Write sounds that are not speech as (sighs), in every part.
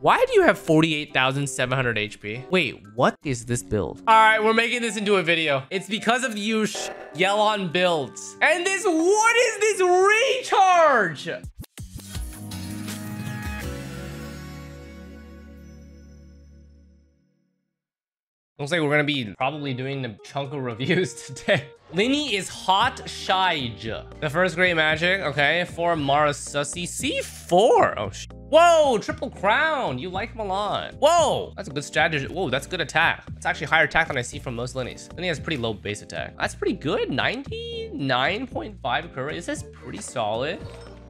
Why do you have 48,700 HP? Wait, what is this build? All right, we're making this into a video. It's because of you Yelan builds. And this, what is this recharge? Looks like we're gonna be probably doing the chunk of reviews (laughs) today. Lyney is hot Shige. The first great magic, okay. For Marechaussee, C4. Oh, sh Whoa, triple crown. You like him a lot. Whoa, that's a good strategy. Whoa, that's good attack. It's actually higher attack than I see from most Lyneys. Lyney has pretty low base attack. That's pretty good. 99.5 current. This is pretty solid.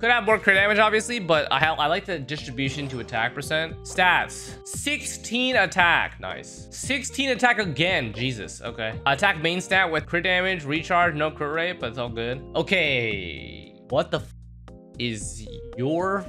Could have more crit damage, obviously, but I, I like the distribution to attack percent. Stats. 16 attack. Nice. 16 attack again. Jesus. Okay. Attack main stat with crit damage, recharge, no crit rate, but it's all good. Okay. What the is your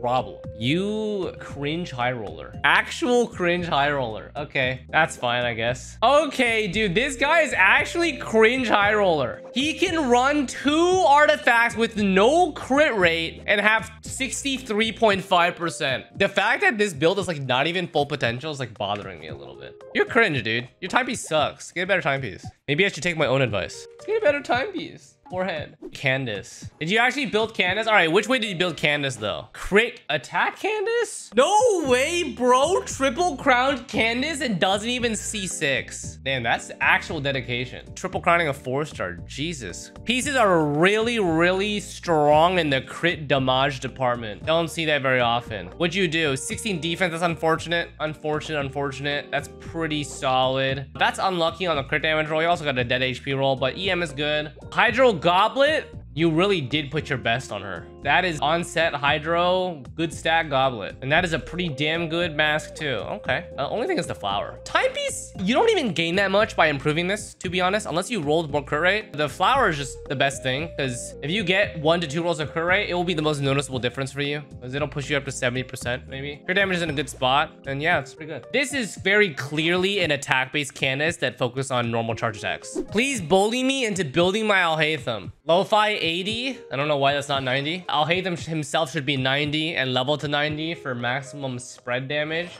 problem. You cringe high roller. Actual cringe high roller. Okay, that's fine, I guess. Okay, dude, this guy is actually cringe high roller. He can run two artifacts with no crit rate and have 63.5%. The fact that this build is like not even full potential is like bothering me a little bit. You're cringe, dude. Your timepiece sucks. Get a better timepiece. Maybe I should take my own advice. Let's Get a better timepiece forehead. Candace. Did you actually build Candace? All right, which way did you build Candace though? Crit attack Candace? No way, bro. Triple crowned Candace and doesn't even C6. Damn, that's actual dedication. Triple crowning a four star. Jesus. Pieces are really, really strong in the crit damage department. Don't see that very often. What'd you do? 16 defense. That's unfortunate. Unfortunate, unfortunate. That's pretty solid. That's unlucky on the crit damage roll. You also got a dead HP roll, but EM is good. Hydro Goblet you really did put your best on her. That is onset hydro, good stat goblet. And that is a pretty damn good mask too. Okay. The only thing is the flower. Timepiece, you don't even gain that much by improving this, to be honest, unless you rolled more crit rate. The flower is just the best thing because if you get one to two rolls of crit rate, it will be the most noticeable difference for you because it'll push you up to 70% maybe. Crit damage is in a good spot. And yeah, it's pretty good. This is very clearly an attack-based Candace that focus on normal charge attacks. Please bully me into building my Alhaitham. Lo-fi 80. I don't know why that's not 90. Alhaitham himself should be 90 and level to 90 for maximum spread damage.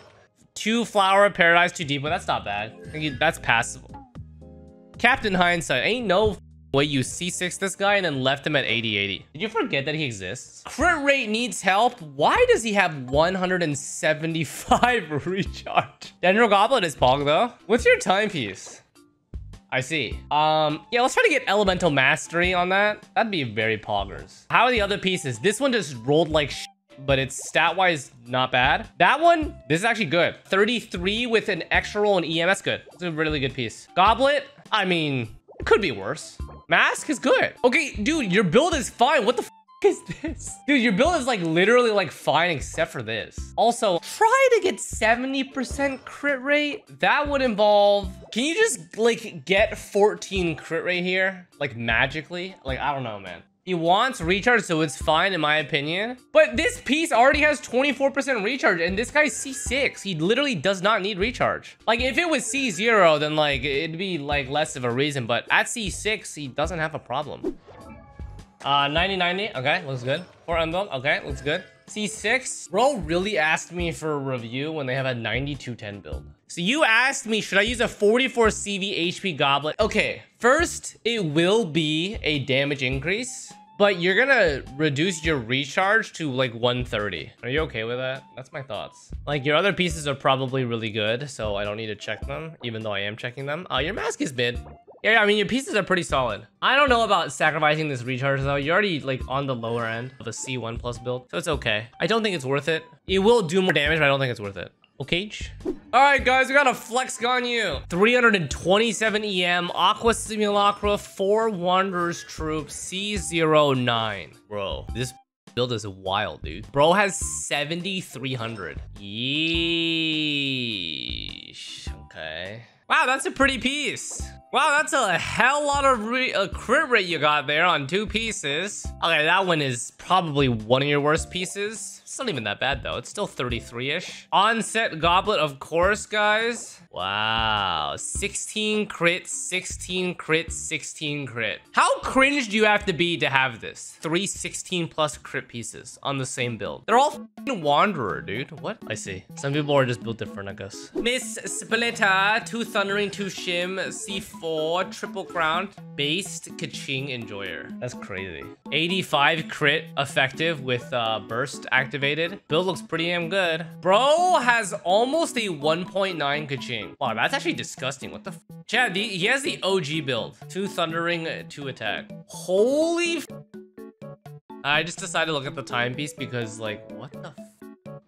Two Flower Paradise, two Deep, but that's not bad. that's passable. Captain Hindsight, ain't no way you C6 this guy and then left him at 80-80. Did you forget that he exists? Crit rate needs help. Why does he have 175 (laughs) recharge? Dendro Goblet is Pog though. What's your timepiece? I see. Um, yeah, let's try to get Elemental Mastery on that. That'd be very poggers. How are the other pieces? This one just rolled like but it's stat-wise not bad. That one, this is actually good. 33 with an extra roll in EMS good. It's a really good piece. Goblet, I mean, could be worse. Mask is good. Okay, dude, your build is fine. What the is this? Dude, your build is like literally like fine except for this. Also, try to get 70% crit rate. That would involve, can you just like get 14 crit rate here? Like magically? Like, I don't know, man. He wants recharge, so it's fine in my opinion. But this piece already has 24% recharge, and this guy's C6. He literally does not need recharge. Like, if it was C0, then, like, it'd be, like, less of a reason. But at C6, he doesn't have a problem. Uh, 9090. Okay, looks good. Four envelope. Okay, looks good. C6. Bro really asked me for a review when they have a 9210 build. So you asked me, should I use a 44 CV HP goblet? Okay, first, it will be a damage increase, but you're gonna reduce your recharge to like 130. Are you okay with that? That's my thoughts. Like your other pieces are probably really good, so I don't need to check them, even though I am checking them. Uh, your mask is mid. Yeah, I mean, your pieces are pretty solid. I don't know about sacrificing this recharge though. You're already like on the lower end of a C1 plus build, so it's okay. I don't think it's worth it. It will do more damage, but I don't think it's worth it. Okay. All right, guys, we got a flex on you. 327 EM, Aqua Simulacra, 4 Wanderers Troupe, C09. Bro, this build is wild, dude. Bro has 7,300. Yeesh. Okay. Wow, that's a pretty piece. Wow, that's a hell lot of a uh, crit rate you got there on two pieces. Okay, that one is probably one of your worst pieces. It's not even that bad though. It's still 33-ish. Onset Goblet, of course, guys. Wow. 16 crit, 16 crit, 16 crit. How cringe do you have to be to have this? Three 16 plus crit pieces on the same build. They're all Wanderer, dude. What? I see. Some people are just built different, I guess. Miss Splitter, two Thundering, two Shim, C4, triple crown, based Keqing Enjoyer. That's crazy. 85 crit effective with uh, burst activated. Build looks pretty damn good. Bro has almost a 1.9 Keqing. Wow, that's actually disgusting. What the f Chad, the, he has the OG build. Two Thundering, two attack. Holy I just decided to look at the timepiece because like, what the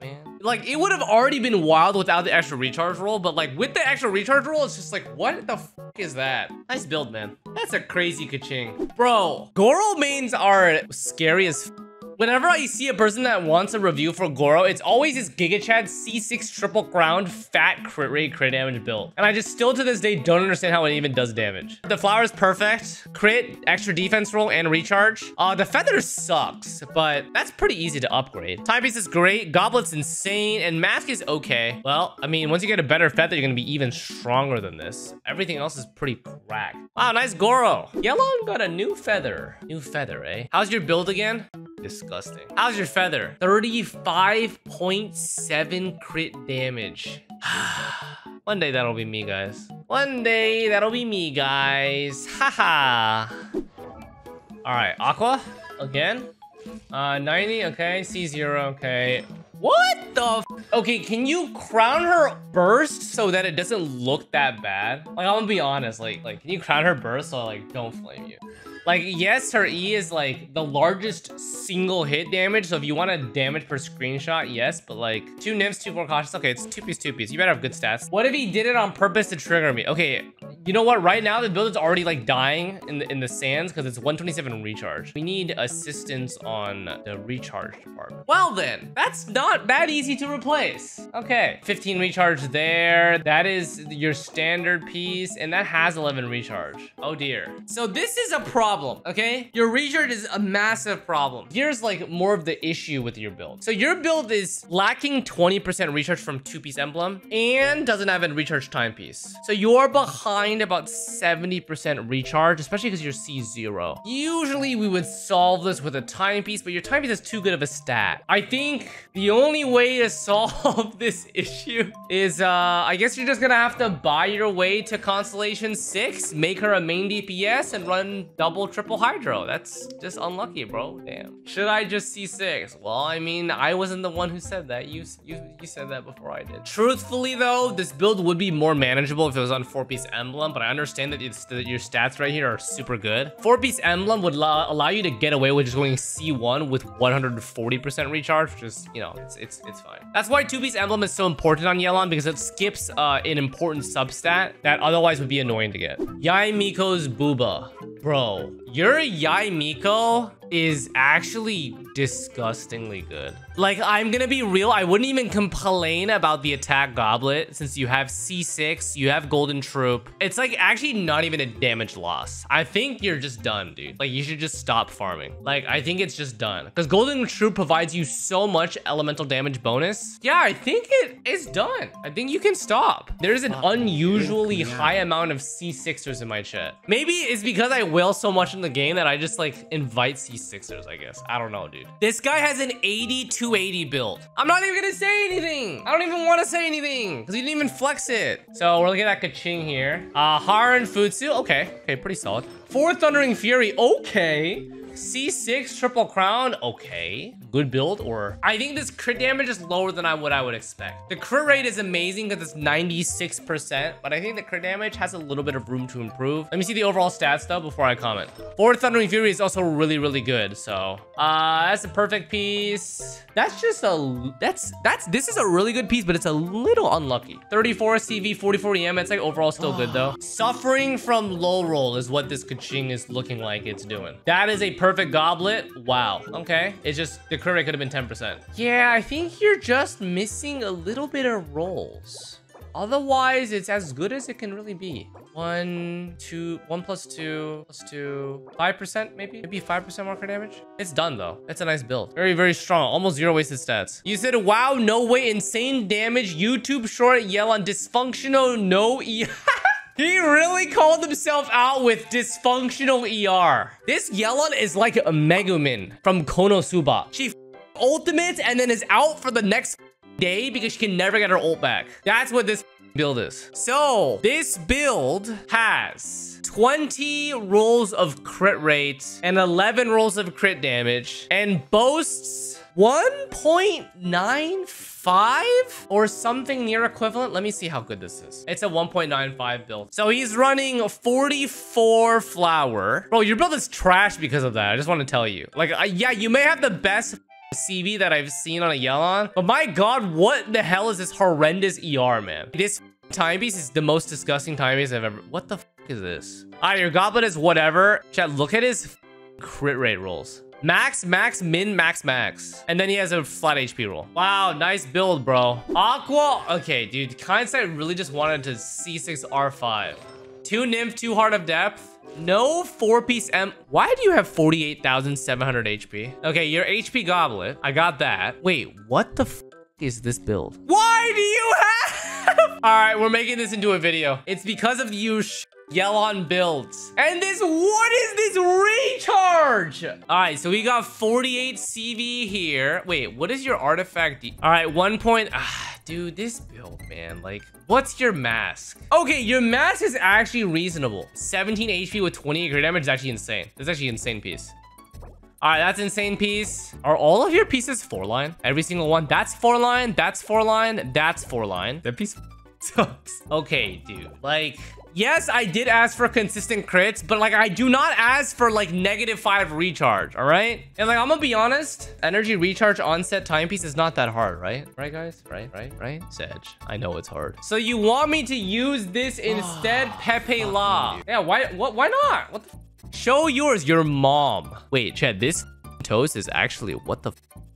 man? Like, it would have already been wild without the extra recharge roll, but like with the extra recharge roll, it's just like, what the is that? Nice build, man. That's a crazy Keqing. Bro, Goro mains are scary as Whenever I see a person that wants a review for Goro, it's always this Giga Chad C6 triple crown fat crit rate crit damage build. And I just still to this day don't understand how it even does damage. The flower is perfect. Crit, extra defense roll, and recharge. Uh, the feather sucks, but that's pretty easy to upgrade. Timepiece is great. Goblet's insane. And mask is okay. Well, I mean, once you get a better feather, you're gonna be even stronger than this. Everything else is pretty cracked. Wow, nice Goro. Yellow got a new feather. New feather, eh? How's your build again? Disgusting. How's your feather? 35.7 crit damage. (sighs) One day that'll be me, guys. One day that'll be me, guys. Haha. All right, Aqua again. Uh, 90, okay. C0, okay. What the Okay, can you crown her burst so that it doesn't look that bad? Like, I'm gonna be honest, like, like, can you crown her burst so I, like, don't flame you? Like, yes, her E is like the largest single hit damage. So if you want a damage per screenshot, yes. But like two nymphs, two more cautious. Okay, it's two piece, two piece. You better have good stats. What if he did it on purpose to trigger me? Okay, you know what? Right now the build is already like dying in the in the sands because it's 127 recharge. We need assistance on the recharge department. Well then, that's not that easy to replace. Okay, 15 recharge there. That is your standard piece, and that has 11 recharge. Oh dear. So this is a problem problem, okay? Your recharge is a massive problem. Here's like more of the issue with your build. So your build is lacking 20% recharge from two-piece emblem and doesn't have a recharge timepiece. So you're behind about 70% recharge, especially because you're C0. Usually we would solve this with a timepiece, but your timepiece is too good of a stat. I think the only way to (laughs) solve this issue is, uh, I guess you're just gonna have to buy your way to Constellation 6, make her a main DPS, and run double triple hydro. That's just unlucky, bro. Damn. Should I just C6? Well, I mean, I wasn't the one who said that. You you you said that before I did. Truthfully though, this build would be more manageable if it was on four piece emblem, but I understand that, it's, that your stats right here are super good. Four piece emblem would allow, you to get away with just going C1 with 140% recharge, which is, you know, it's it's it's fine. That's why two piece emblem is so important on Yelan because it skips uh, an important substat that otherwise would be annoying to get. Yae Miko's Booba. Bro, your Yae Miko is actually disgustingly good. Like, I'm gonna be real, I wouldn't even complain about the attack goblet since you have C6, you have Golden Troupe. It's like actually not even a damage loss. I think you're just done, dude. Like, you should just stop farming. Like, I think it's just done. Because Golden Troupe provides you so much elemental damage bonus. Yeah, I think it is done. I think you can stop. There's an unusually high amount of C6ers in my chat. Maybe it's because I wail so much in the game that I just like invite C6ers, I guess. I don't know, dude. This guy has an 8280 build. I'm not even gonna say anything. I don't even want to say anything because he didn't even flex it. So we're looking at Keqing here. Uh, Haran Futsu. Okay. Okay, pretty solid. Four Thundering Fury. Okay. C6 triple crown, okay. Good build, or... I think this crit damage is lower than I what I would expect. The crit rate is amazing because it's 96%, but I think the crit damage has a little bit of room to improve. Let me see the overall stats though before I comment. Four Thundering Fury is also really, really good, so... Uh, that's a perfect piece. That's just a... That's... That's... This is a really good piece, but it's a little unlucky. 34 CV, 44 EM, it's like overall still good though. (sighs) Suffering from low roll is what this Keqing is looking like it's doing. That is a perfect perfect goblet. Wow. Okay. It's just the crit rate could have been 10%. Yeah, I think you're just missing a little bit of rolls. Otherwise, it's as good as it can really be. One, two, one plus two, plus two, five percent maybe, maybe five percent marker damage. It's done though. It's a nice build. Very, very strong. Almost zero wasted stats. You said, "Wow, no way, insane damage." YouTube short Yelan dysfunctional no e. (laughs) He really called himself out with dysfunctional ER. This Yelan is like a Megumin from Konosuba. She ultimates and then is out for the next day because she can never get her ult back. That's what this build is. So this build has 20 rolls of crit rate and 11 rolls of crit damage and boasts 1.95 or something near equivalent. Let me see how good this is. It's a 1.95 build. So he's running 44 flower. Bro, your build is trash because of that. I just want to tell you. Like, uh, yeah, you may have the best CV that I've seen on a Yelan. But my god, what the hell is this horrendous ER, man? This timepiece is the most disgusting timepiece I've ever... What the is this? Alright, your goblet is whatever. Chat, look at his crit rate rolls. Max, max, min, max, max. And then he has a flat HP roll. Wow, nice build, bro. Aqua. Okay, dude. Kindsight really just wanted to C6 R5. Two Nymph, two Heart of Depth. No four-piece M. Why do you have 48,700 HP? Okay, your HP goblet. I got that. Wait, what the is this build? Why do you (laughs) have? All right, we're making this into a video. It's because of you Yelan builds. And this, what is this recharge? All right, so we got 48 CV here. Wait, what is your artifact? All right, one point. Ah, dude, this build, man. Like, what's your mask? Okay, your mask is actually reasonable. 17 HP with 28 crit damage is actually insane. That's actually insane piece. All right, that's insane piece. Are all of your pieces four line? Every single one? That's four line, that's four line, that's four line. That piece (laughs) sucks. Okay, dude. Like, yes, I did ask for consistent crits, but like I do not ask for like negative five recharge, all right? And like, I'm gonna be honest, energy recharge onset timepiece is not that hard, right? Right, guys? Right, right, right? Sedge, I know it's hard. So you want me to use this (sighs) instead, Pepe La? Yeah, why, what, why not? What the Show yours, your mom. Wait, Chad, this toast is actually, what the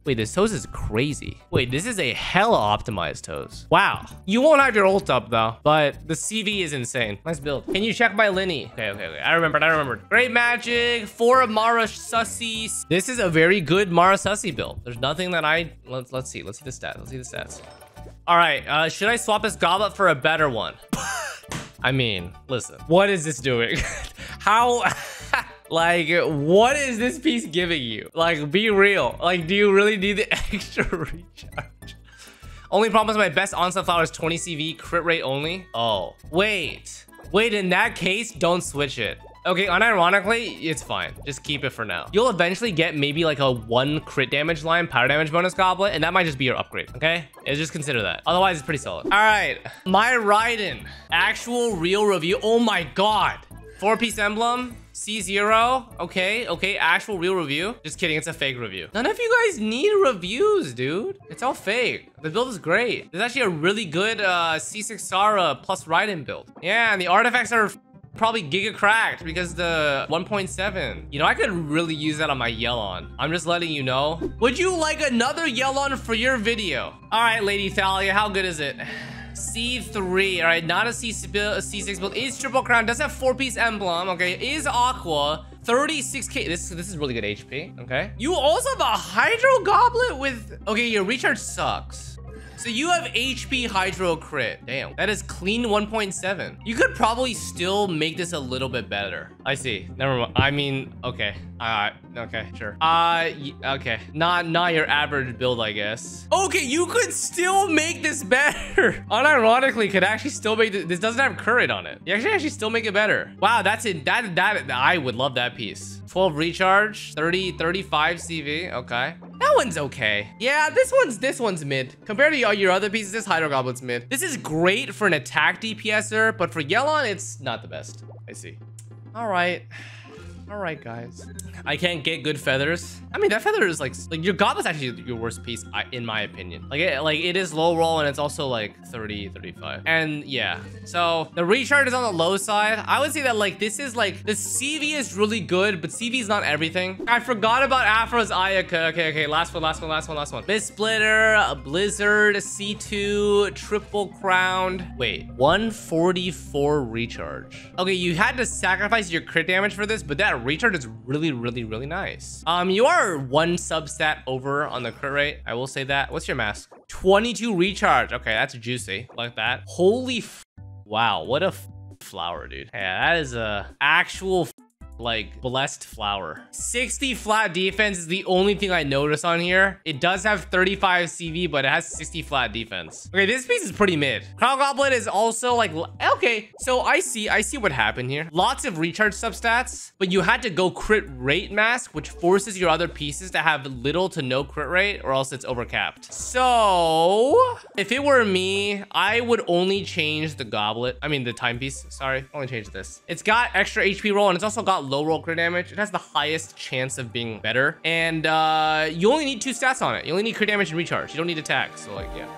Wait, this toast is crazy. Wait, this is a hella optimized toast. Wow. You won't have your ult up though, but the CV is insane. Nice build. Can you check my Lyney? Okay, okay, okay. I remembered, I remembered. Great magic, four Mara Sussy. This is a very good Mara Sussy build. There's nothing that I, let's, let's see. Let's see the stats. Let's see the stats. All right, uh, should I swap this goblet for a better one? (laughs) I mean, listen, what is this doing? (laughs) How... (laughs) Like, what is this piece giving you? Like, be real. Like, do you really need the (laughs) extra recharge? Only problem is my best onslaught flower is 20 CV, crit rate only. Oh, wait. Wait, in that case, don't switch it. Okay, unironically, it's fine. Just keep it for now. You'll eventually get maybe like a one crit damage line, Pyro damage bonus goblet, and that might just be your upgrade, okay? Just consider that. Otherwise, it's pretty solid. All right, my Raiden. Actual real review. Oh my god. Four-piece emblem, C0. Okay, okay, actual real review. Just kidding, it's a fake review. None of you guys need reviews, dude. It's all fake. The build is great. There's actually a really good uh, C6 Sara plus Raiden build. Yeah, and the artifacts are probably giga cracked because the 1.7. You know, I could really use that on my Yelan. I'm just letting you know. Would you like another Yelan for your video? All right, Lady Thalia, how good is it? (sighs) C3, all right, not a, C, a C6 build. Is Triple Crown, does have four-piece emblem, okay. Is Aqua, 36k. This, this is really good HP, okay. You also have a Hydro Goblet with... Okay, your recharge sucks. So you have HP Hydro Crit. Damn. That is clean 1.7. You could probably still make this a little bit better. I see. Never mind. I mean, okay. Uh, okay, sure. Uh, okay. Not, not your average build, I guess. Okay, you could still make this better. (laughs) Unironically, could actually still make this. This doesn't have current on it. You actually actually still make it better. Wow, that's it. That, that, I would love that piece. 12 recharge, 30, 35 CV. Okay. That one's okay. Yeah, this one's this one's mid. Compared to all your other pieces, this Hydro Goblet's mid. This is great for an attack DPSer, but for Yelan, it's not the best. I see. All right. All right, guys. I can't get good feathers. I mean, that feather is like, like your goblet's actually your worst piece, in my opinion. Like, it, like it is low roll and it's also like 30, 35. And yeah, so the recharge is on the low side. I would say that like this is like the CV is really good, but CV is not everything. I forgot about Afro's Ayaka. Okay, okay, last one, last one, last one, last one. Mistsplitter, a Blizzard, a C2, triple crowned. Wait, 144 recharge. Okay, you had to sacrifice your crit damage for this, but that recharge is really, really, really nice. Um, you are one substat over on the crit rate. I will say that. What's your mask? 22 recharge. Okay, that's juicy. Like that. Holy Wow, what a flower, dude. Yeah, that is a actual like blessed flower. 60 flat defense is the only thing i notice on here. It does have 35 cv but it has 60 flat defense. Okay this piece is pretty mid. Crown goblet is also like okay so i see i see what happened here. Lots of recharge substats but you had to go crit rate mask which forces your other pieces to have little to no crit rate or else it's overcapped. So if it were me i would only change the goblet i mean the timepiece sorry only change this. It's got extra hp roll and it's also got low roll crit damage. It has the highest chance of being better. And uh, you only need two stats on it. You only need crit damage and recharge. You don't need attack. So like, yeah.